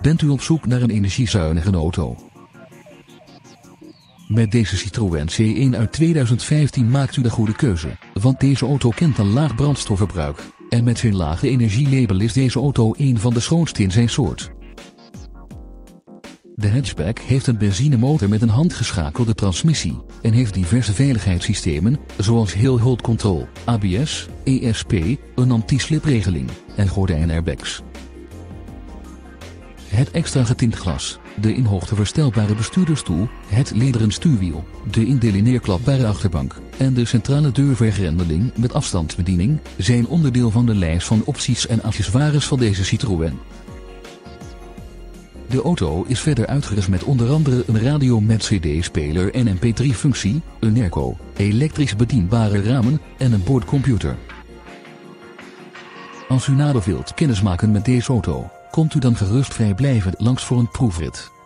Bent u op zoek naar een energiezuinige auto? Met deze Citroën C1 uit 2015 maakt u de goede keuze, want deze auto kent een laag brandstofverbruik. En met zijn lage energielabel is deze auto een van de schoonste in zijn soort. De hatchback heeft een benzinemotor met een handgeschakelde transmissie en heeft diverse veiligheidssystemen, zoals Hill Hold Control, ABS, ESP, een anti-slipregeling en gordijnairbags. Het extra getint glas, de in hoogte verstelbare bestuurdersstoel, het lederen stuurwiel, de indelineerklapbare achterbank en de centrale deurvergrendeling met afstandsbediening zijn onderdeel van de lijst van opties en accessoires van deze Citroën. De auto is verder uitgerust met onder andere een radio met cd-speler en mp3-functie, een airco, elektrisch bedienbare ramen en een boordcomputer. Als u nader wilt kennismaken met deze auto, komt u dan gerust vrijblijvend langs voor een proefrit.